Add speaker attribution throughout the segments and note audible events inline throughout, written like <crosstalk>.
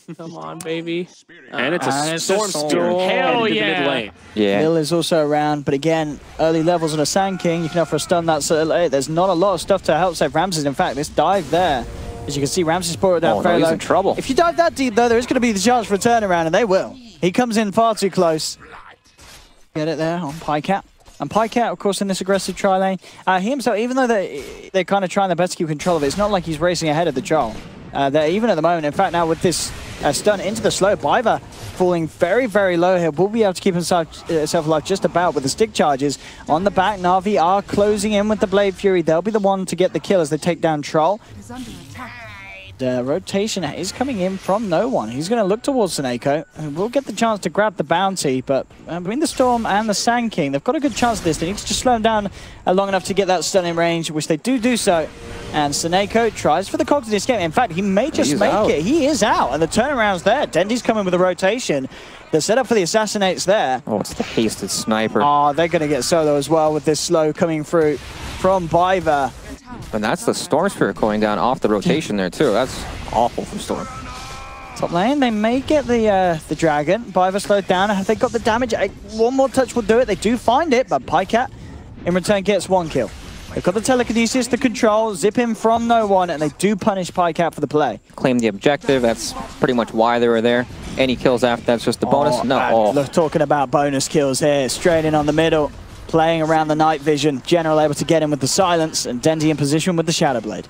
Speaker 1: <laughs> Come on, baby.
Speaker 2: And it's a
Speaker 3: And it's
Speaker 2: storm
Speaker 3: storm.
Speaker 2: spear.
Speaker 1: Hell
Speaker 2: into the
Speaker 1: yeah.
Speaker 2: mid lane.
Speaker 3: Yeah.
Speaker 4: Mill is also around, but again, early levels on a Sand King, you can offer a stun that's uh, late. There's not a lot of stuff to help save Ramses. In fact, this dive there, as you can see, Ramses brought it down
Speaker 3: Oh, no,
Speaker 4: very
Speaker 3: he's
Speaker 4: low.
Speaker 3: in trouble.
Speaker 4: If you dive that deep, though, there is going to be the chance for a turnaround, and they will. He comes in far too close. Get it there on Pajkatt. And Pajkatt, of course, in this aggressive tri lane, uh, he himself, even though they, they're kind of trying their best to keep control of it, it's not like he's racing ahead of the troll. Uh, they're even at the moment, in fact, now with this uh, stun into the slow, Biver falling very, very low here, will be able to keep himself, himself alive just about with the stick charges. On the back, Na'Vi are closing in with the Blade Fury. They'll be the one to get the kill as they take down Troll. The rotation is coming in from no one. He's going to look towards Sonneiko. and Will get the chance to grab the bounty, but uh, between the Storm and the Sand King, they've got a good chance of this. They need to just slow him down uh, long enough to get that stunning range, which they do do so. And Sonneiko tries for the cogs in this game. In fact, he may just
Speaker 3: He's
Speaker 4: make
Speaker 3: out.
Speaker 4: it. He is out, and the turnaround's there. Dendi's coming with a rotation. The setup for the Assassinates there.
Speaker 3: Oh, it's the hasted sniper.
Speaker 4: Oh, they're going to get solo as well with this slow coming through from Biver.
Speaker 3: And that's the Storm Spirit going down off the rotation there, too. That's awful for Storm.
Speaker 4: Top lane, they may get the uh, the dragon. Biver slowed down. Have they got the damage? One more touch will do it. They do find it, but Pajkatt in return gets one kill. They've got the telekinesis, the control, zip him from no one, and they do punish Pajkatt for the play.
Speaker 3: Claim the objective. That's pretty much why they were there. Any kills after that's just a bonus?
Speaker 4: Oh,
Speaker 3: no. Oh.
Speaker 4: Look, talking about bonus kills here, straight in on the middle, playing around the night vision. General able to get in with the silence, and Dendi in position with the Shadow Blade.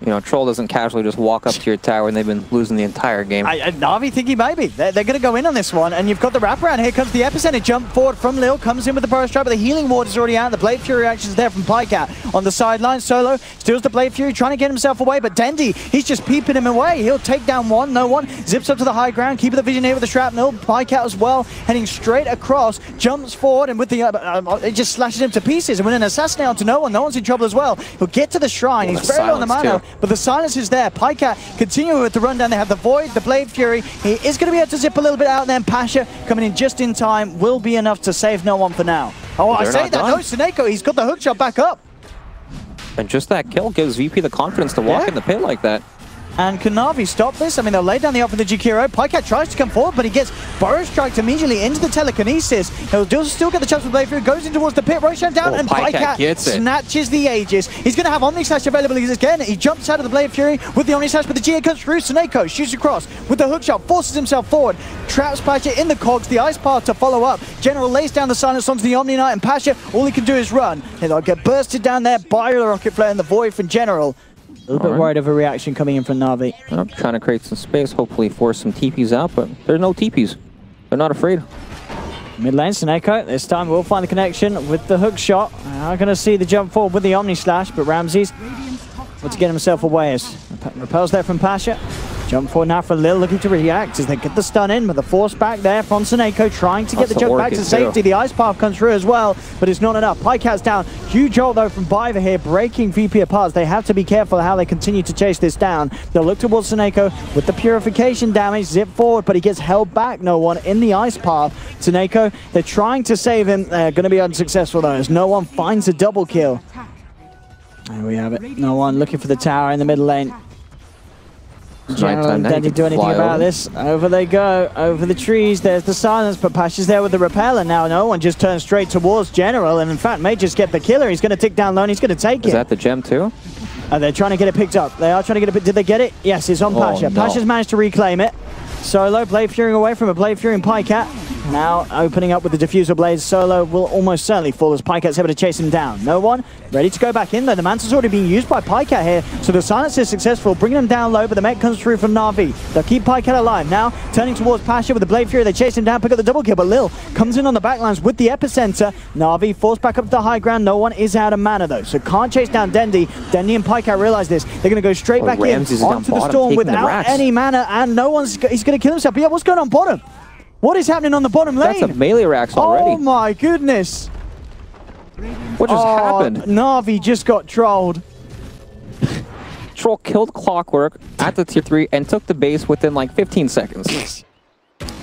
Speaker 3: You know, Troll doesn't casually just walk up to your tower and they've been losing the entire game.
Speaker 4: I, I, Navi think he maybe. They're, they're going to go in on this one, and you've got the wraparound. Here comes the epicenter. Jump forward from Lil, comes in with the burrow strike, but the healing ward is already out. The Blade Fury action's there from Pajkatt on the sideline. Solo steals the Blade Fury, trying to get himself away, but Dendi, he's just peeping him away. He'll take down one, no one, zips up to the high ground, keeping the vision here with the shrapnel. Pajkatt as well, heading straight across, jumps forward, and with the, uh, uh, it just slashes him to pieces. And when an assassinate onto no one, no one's in trouble as well. He'll get to the shrine. He's
Speaker 3: the
Speaker 4: very on the mana. But the silence is there. Pajkatt continuing with the rundown. They have the Void, the Blade Fury. He is going to be able to zip a little bit out, and then Pasha coming in just in time will be enough to save no one for now. Oh, I
Speaker 3: They're
Speaker 4: say that.
Speaker 3: done.
Speaker 4: No, Sonneiko, he's got the hook shot back up.
Speaker 3: And just that kill gives VP the confidence to walk
Speaker 4: Yeah.
Speaker 3: in the pit like that.
Speaker 4: And can Navi stop this? I mean, they'll lay down the up for the Jakiro. Pajkatt tries to come forward, but he gets Burrow striked immediately into the telekinesis. He'll still get the chance with Blade Fury, goes in towards the pit, Roshan down,
Speaker 3: Oh,
Speaker 4: and
Speaker 3: Pajkatt
Speaker 4: Pajkatt
Speaker 3: gets it.
Speaker 4: snatches the Aegis. He's going to have Omni Slash available again. He jumps out of the Blade Fury with the Omni Slash, but the Gia comes through. Sonneiko shoots across with the hook shot, forces himself forward, traps Pasha in the cogs, the Ice Path to follow up. General lays down the silence onto the Omni Knight, and Pasha, all he can do is run. And they'll get bursted down there by the Rocket Flare and the Void from General. A little bit
Speaker 3: Alright.
Speaker 4: worried of a reaction coming in from Navi.
Speaker 3: I'm trying to create some space, hopefully force some TPs out, but there's no TPs. They're not afraid.
Speaker 4: Mid lane, Sonneiko. This time we'll find the connection with the hook shot. I'm going to see the jump forward with the Omni Slash, but Ramses wants to get himself away as repels there from Pasha. Jump forward now for Lil, looking to react as they get the stun in, with the force back there from Sonneiko, trying to get
Speaker 3: That's
Speaker 4: the
Speaker 3: the
Speaker 4: jump back
Speaker 3: Orchid
Speaker 4: to
Speaker 3: too.
Speaker 4: safety. The Ice Path comes through as well, but it's not enough. Pajkatt's down. Huge ult though from Biver here, breaking VP apart. They have to be careful how they continue to chase this down. They'll look towards Sonneiko with the purification damage, zip forward, but he gets held back. No one in the Ice Path. Sonneiko, they're trying to save him. They're going to be unsuccessful though, as no one finds a double kill. There we have it. No one looking for the tower in the middle lane. General
Speaker 3: time, now
Speaker 4: and
Speaker 3: you
Speaker 4: do anything about
Speaker 3: over.
Speaker 4: this. Over they go, over the trees. There's the silence, but Pasha's there with the repel, and now no one just turns straight towards General, and in fact may just get the killer. He's going to tick down low, and he's going to take
Speaker 3: Is
Speaker 4: it.
Speaker 3: that the gem too?
Speaker 4: Uh, they're trying to get it picked up. They are trying to get it. Did they get it? Yes, it's on
Speaker 3: Oh,
Speaker 4: Pasha.
Speaker 3: no.
Speaker 4: Pasha's managed to reclaim it. Solo, Blade Fury away from a Blade Fury and Pajkatt. Now opening up with the diffusal blades. Solo will almost certainly fall as Pajkatt's able to chase him down. No one ready to go back in though. The Manta's already being used by Pajkatt here, so the silence is successful, bringing him down low, but the mech comes through from Navi. They'll keep Pajkatt alive. Now turning towards Pasha with the Blade Fury. They chase him down, pick up the double kill, but Lil comes in on the backlines with the epicenter. Navi forced back up to the high ground. No one is out of mana though, so can't chase down Dendi. Dendi and Pajkatt realize this. They're going to go straight back
Speaker 3: Ramses
Speaker 4: in onto the
Speaker 3: bottom,
Speaker 4: storm
Speaker 3: taking the
Speaker 4: without any mana, and no one's. He's going to kill himself. But yeah, what's going on bottom? What is happening on the bottom lane?
Speaker 3: That's a melee racks already.
Speaker 4: Oh my goodness!
Speaker 3: what just
Speaker 4: Oh,
Speaker 3: happened?
Speaker 4: Navi just got trolled. <laughs>
Speaker 3: Troll killed Clockwork at the tier 3 and took the base within like 15 seconds.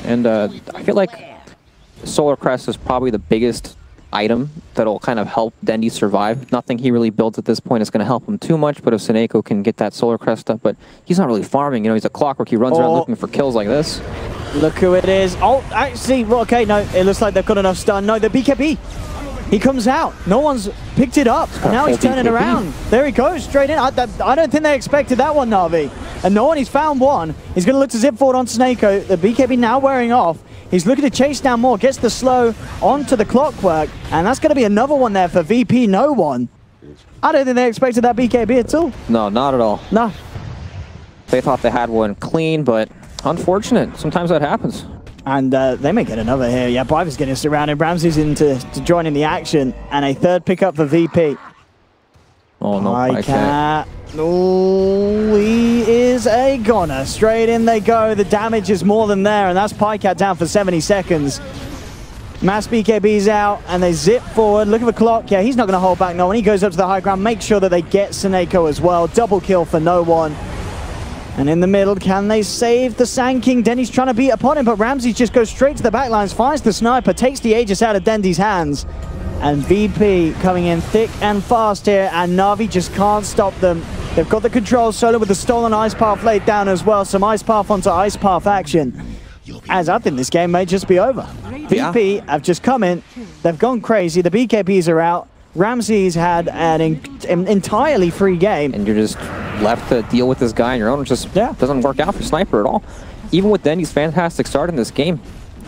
Speaker 3: And uh, I feel like Solar Crest is probably the biggest item that'll kind of help Dendi survive. Nothing he really builds at this point is going to help him too much, but if Sonneiko can get that Solar Crest up, but he's not really farming, you know, he's a clockwork, he runs around
Speaker 4: Oh.
Speaker 3: looking for kills like this.
Speaker 4: Look who it is. Oh, actually, well, okay, no, it looks like they've got enough stun. No, the BKB. He comes out. No one's picked it up. Now he's turning around. There he goes, straight in. I, that- I don't think they expected that one, Navi. And no one, he's found one. He's going to look to zip forward on Sonneiko. The BKB now wearing off. He's looking to chase down more. Gets the slow onto the clockwork. And that's going to be another one there for VP No One. I don't think they expected that BKB at all.
Speaker 3: No, not at all.
Speaker 4: No.
Speaker 3: They thought they had one clean, but unfortunate. Sometimes that happens.
Speaker 4: And uh, they may get another here. Yeah, Biver's getting surrounded. Ramsey's in to, to join in the action. And a third pickup for VP.
Speaker 3: Oh no,
Speaker 4: I
Speaker 3: I can't.
Speaker 4: can't. Oh, he is a goner. Straight in they go. The damage is more than there, and that's Pajkatt down for 70 seconds. Mass BKB's out, and they zip forward. Look at the clock. Yeah, he's not going to hold back no one. He goes up to the high ground, make sure that they get Sonneiko as well. Double kill for no one. And in the middle, can they save the Sand King? Dendi's trying to beat upon him, but Ramsey just goes straight to the backlines, finds the sniper, takes the Aegis out of Dendi's hands. And VP coming in thick and fast here, and Navi just can't stop them. They've got the control solo with the stolen Ice Path laid down as well. Some Ice Path onto Ice Path action. As I think this game may just be over.
Speaker 3: Yeah.
Speaker 4: VP have just come in, they've gone crazy, the BKBs are out. Ramsey's had an, an entirely free game.
Speaker 3: and you're just left to deal with this guy on your own. It just
Speaker 4: Yeah.
Speaker 3: doesn't work out for Sniper at all. Even with Dendi's fantastic start in this game,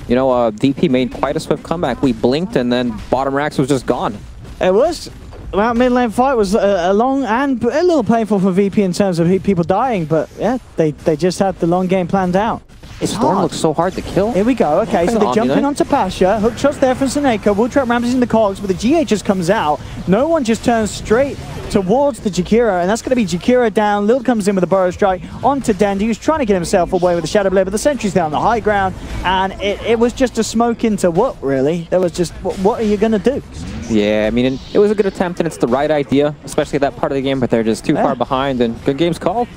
Speaker 3: you know, uh, VP made quite a swift comeback. We blinked, and then bottom racks was just gone.
Speaker 4: It was. Well, mid lane fight was a, a long and a little painful for VP in terms of people dying, but yeah, they, they just had the long game planned out. It's
Speaker 3: Storm
Speaker 4: hard.
Speaker 3: looks so hard to kill.
Speaker 4: Here we go. Okay, so they're
Speaker 3: jumping
Speaker 4: onto Pasha. Hook shots there from Seneko. Will trap Ramsey in the cogs, but the GH just comes out. No one just turns straight towards the Jakiro, and that's going to be Jakiro down. Lil comes in with a Burrow Strike onto Dendi, who's trying to get himself away with the Shadow Blade, but the sentry's there on the high ground, and it, it was just a smoke into what, really? There was just, what, what are you going to do?
Speaker 3: Yeah, I mean, it was a good attempt, and it's the right idea, especially at that part of the game, but they're just too
Speaker 4: Yeah.
Speaker 3: far behind, and good game's called.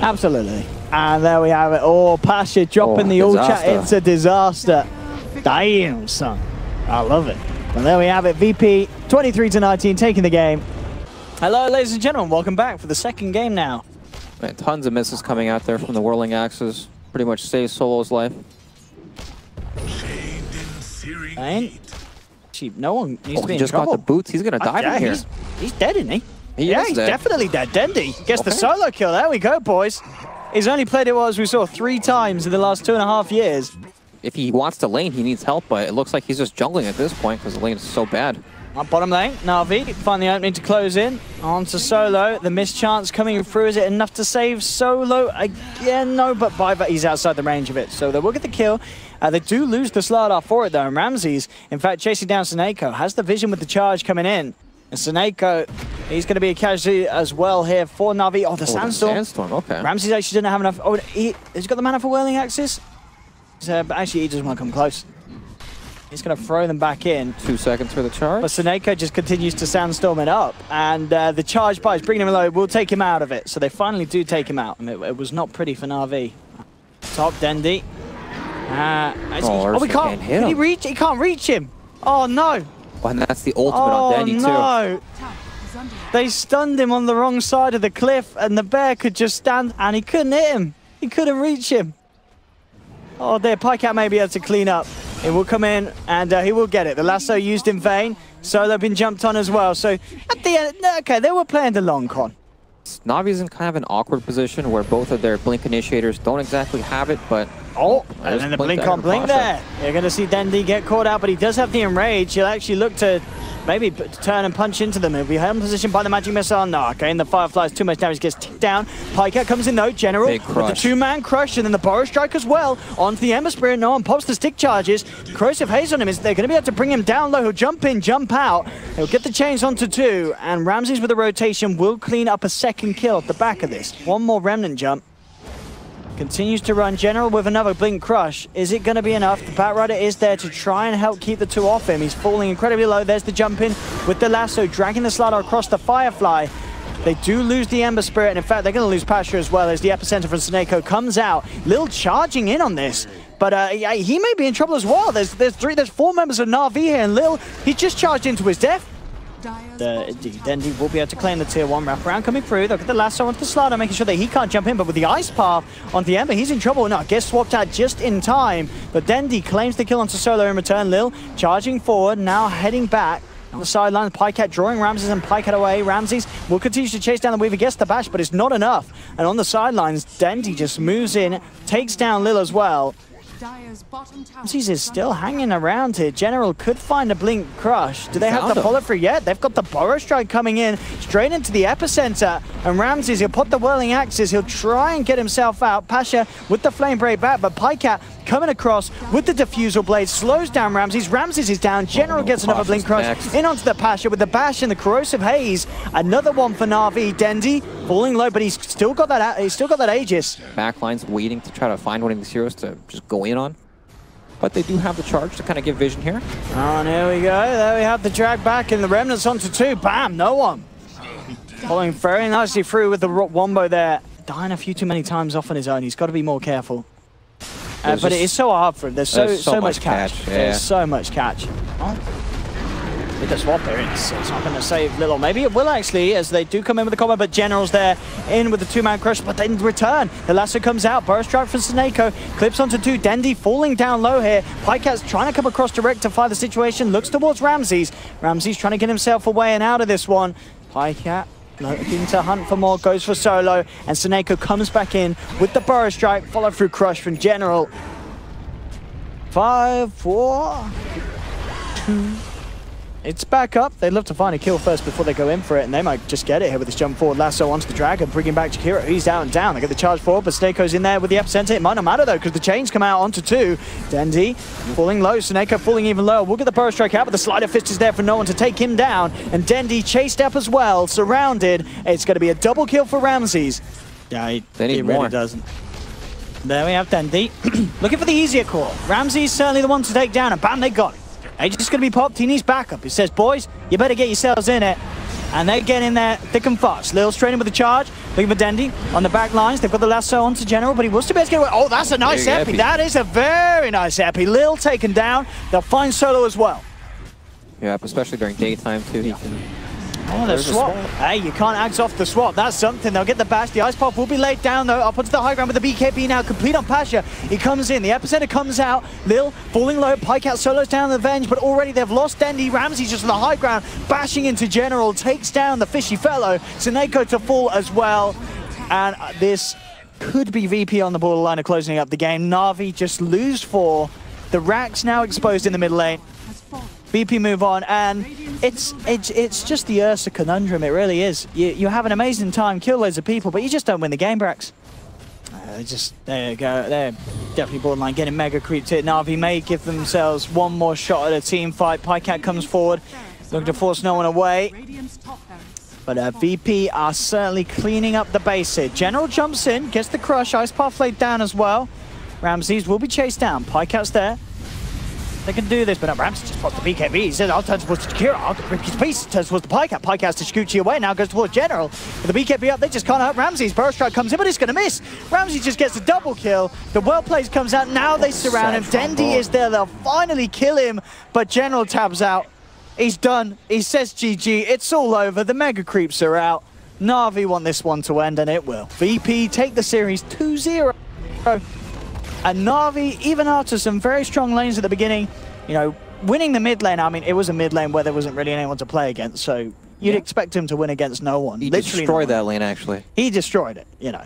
Speaker 4: Absolutely. And there we have it. Oh, Pasha dropping
Speaker 3: Oh,
Speaker 4: the all chat. It's a disaster. Damn, son. I love it. And there we have it. VP 23 to 19 taking the game. Hello, ladies and gentlemen. Welcome back for the second game now.
Speaker 3: Man, tons of misses coming out there from the whirling axes. Pretty much saves Solo's life.
Speaker 4: Ain't. Gee, no one needs
Speaker 3: Oh,
Speaker 4: to be
Speaker 3: he just
Speaker 4: trouble.
Speaker 3: got the boots. He's gonna die
Speaker 4: yeah,
Speaker 3: from here.
Speaker 4: He's, he's dead, isn't he?
Speaker 3: He
Speaker 4: yeah,
Speaker 3: is
Speaker 4: he's
Speaker 3: dead.
Speaker 4: definitely dead. Dendi gets the solo kill. There we go, boys. He's only played it, well, as we saw, three times in the last two and a half years.
Speaker 3: If he wants to lane, he needs help, but it looks like he's just jungling at this point because the lane is so bad.
Speaker 4: On bottom lane, Navi find the opening to close in. On to Solo. The missed chance coming through. Is it enough to save Solo? Again, no, but Biver, he's outside the range of it. So they will get the kill. Uh, they do lose the Slardar for it, though. And Ramses, in fact, chasing down Sonneiko, has the vision with the charge coming in. And Sonneiko, he's going to be a casualty as well here for Navi. Oh, the
Speaker 3: Oh, the
Speaker 4: Sandstorm.
Speaker 3: Sandstorm, okay.
Speaker 4: Ramses actually didn't have enough. Oh, he, has got the mana for Whirling Axes? He's, uh, but actually, he doesn't want to come close. He's going to throw them back in.
Speaker 3: Two seconds for the charge.
Speaker 4: But Sonneiko just continues to sandstorm it up, and uh, the charge by is bringing him low. We'll take him out of it. So they finally do take him out, and it, it was not pretty for Navi. Top Dendi. Uh,
Speaker 3: Oh,
Speaker 4: oh, we can't. Can he reach? He can't reach him. Oh no!
Speaker 3: Oh, and that's the ultimate
Speaker 4: Oh
Speaker 3: on Dendi, too.
Speaker 4: They stunned him on the wrong side of the cliff, and the bear could just stand, and he couldn't hit him. He couldn't reach him. Oh, there, Pajkatt may be able to clean up. He will come in, and uh, he will get it. The lasso used in vain. Solo been jumped on as well. So at the end, okay, they were playing the long con.
Speaker 3: Navi's in kind of an awkward position where both of their blink initiators don't exactly have it, but
Speaker 4: Oh, and then the blink on blink there. You're going to see Dendi get caught out, but he does have the enrage. He'll actually look to maybe turn and punch into them. He'll be held in position by the magic missile. No, okay, and the Fireflies, too much damage, gets ticked down. Pajkatt comes in though, General, with the two-man crush, and then the Burrow Strike as well, onto the Ember Spirit. No one pops the stick charges. Corrosive Haze on him. Is They're going to be able to bring him down low. He'll jump in, jump out. He'll get the chains onto two, and Ramses with the rotation will clean up a second kill at the back of this. One more Remnant jump. Continues to run General with another Blink Crush. Is it going to be enough? The Batrider is there to try and help keep the two off him. He's falling incredibly low. There's the jump in with the lasso, dragging the Slardar across the Firefly. They do lose the Ember Spirit, and in fact, they're going to lose Pasha as well as the epicenter from Sonneiko comes out. Lil charging in on this. But uh, he may be in trouble as well. There's there's three, there's four members of Na'Vi here, and Lil, he just charged into his death. The Dendi will be able to claim the tier one wraparound coming through. They'll get the lasso onto the Slardar, making sure that he can't jump in. But with the ice path on the Ember, he's in trouble. Now, gets swapped out just in time. But Dendi claims the kill onto Solo in return. Lil charging forward, now heading back. On the sideline, Pajkatt drawing Ramses and Pajkatt away. Ramses will continue to chase down the Weaver, gets the bash, but it's not enough. And on the sidelines, Dendi just moves in, takes down Lil as well. Ramses is still hanging around here. General could find a Blink Crush. Do they have the follow through yet? They've got the Burrow Strike coming in straight into the epicenter. And Ramses, he'll put the Whirling Axes. He'll try and get himself out. Pasha with the Flame Braid back, but Pajkatt coming across with the Diffusal Blade slows down Ramses. Ramses is down. General gets another Blink Crush next. in onto the Pasha with the Bash and the Corrosive Haze. Another one for Na'Vi. Dendi falling low, but he's still got that. He's still got that Aegis.
Speaker 3: Backline's waiting to try to find one of these heroes to just go in on. But they do have the charge to kind of give vision here.
Speaker 4: Oh, and here we go. There we have the drag back and the remnants onto two. Bam, no one. Following very nicely through with the wombo there. Dying a few too many times off on his own. He's got to be more careful. Uh, but it is so hard for him. There's so, so, so, much, much catch. catch. Yeah. There's so much catch. Oh with the swap here, it's, it's not going to save Little. Maybe it will actually, as they do come in with the combo, but General's there in with the two-man crush, but then return. The lasso comes out, burrow strike from Sonneiko, clips onto two, Dendi falling down low here. Pajkatt's trying to come across direct to rectify the situation, looks towards Ramses. Ramses trying to get himself away and out of this one. Pajkatt looking to hunt for more, goes for solo, and Sonneiko comes back in with the burrow strike, follow through crush from General. Five, four, two, it's back up. They'd love to find a kill first before they go in for it, and they might just get it here with this jump forward lasso onto the Dragon, bringing back Jakiro. He's down and down. They get the charge forward, but Sonneiko's in there with the epicenter. It might not matter, though, because the chains come out onto two. Dendi falling low. Sonneiko falling even lower. We'll get the burrow strike out, but the slider fist is there for no one to take him down. And Dendi chased up as well, surrounded. It's going to be a double kill for Ramses. Yeah, he, they need he really more. doesn't. There we have Dendi. <clears throat> Looking for the easier call. Ramses certainly the one to take down, and bam, they got it. He's just going to be popped. He needs backup. He says, boys, you better get yourselves in it. And they get in there thick and fast. Lil's training with the charge. Looking for Dendi on the back lines. They've got the lasso onto General, but he wants to be able to get away. Oh, that's a nice epi. epi. That is a very nice epi. Lil taken down. They'll find Solo as well.
Speaker 3: Yeah, especially during daytime, too. He can
Speaker 4: Oh, the swap. swap. Hey, you can't axe off the swap. That's something. They'll get the bash. The ice path will be laid down, though. Up onto the high ground with the BKB now. Complete on Pasha. He comes in. The epicenter comes out. Lil falling low. Pajkatt solos down the Venge, but already they've lost Dendi. Ramsey's just on the high ground, bashing into General. Takes down the fishy fellow. Sonneiko to fall as well. And this could be VP on the borderline of closing up the game. Na'Vi just lose four. The Rack's now exposed in the mid lane. VP move on, and it's it's it's just the Ursa conundrum. It really is. You you have an amazing time, kill loads of people, but you just don't win the game, Brax. Uh, just there you go. They're definitely borderline getting mega creeped hit. Na'Vi may give themselves one more shot at a team fight. Pajkatt comes forward, looking to force no one away. But uh, VP are certainly cleaning up the base here. General jumps in, gets the crush, Ice Path laid down as well. Ramses will be chased down. Pajkatt's there. They can do this, but Ramsey just pops the BKB. He says, I'll turn towards Kira. I'll rip his piece. Turns towards the Pajkatt. Pajkatt's to Scoochie away. Now goes towards General. With the BKB up, they just can't hurt Ramsey's. Burrow Strike comes in, but it's going to miss. Ramsey just gets a double kill. The well plays comes out. Now they surround him. Dendi is there. They'll finally kill him, but General tabs out. He's done. He says GG. It's all over. The Mega Creeps are out. Na'Vi want this one to end, and it will. VP take the series 2-0. And Na'Vi, even after some very strong lanes at the beginning, you know, winning the mid lane, I mean, it was a mid lane where there wasn't really anyone to play against, so you'd yeah. expect him to win against no one.
Speaker 3: He Literally destroyed no that lane, actually.
Speaker 4: He destroyed it, you know.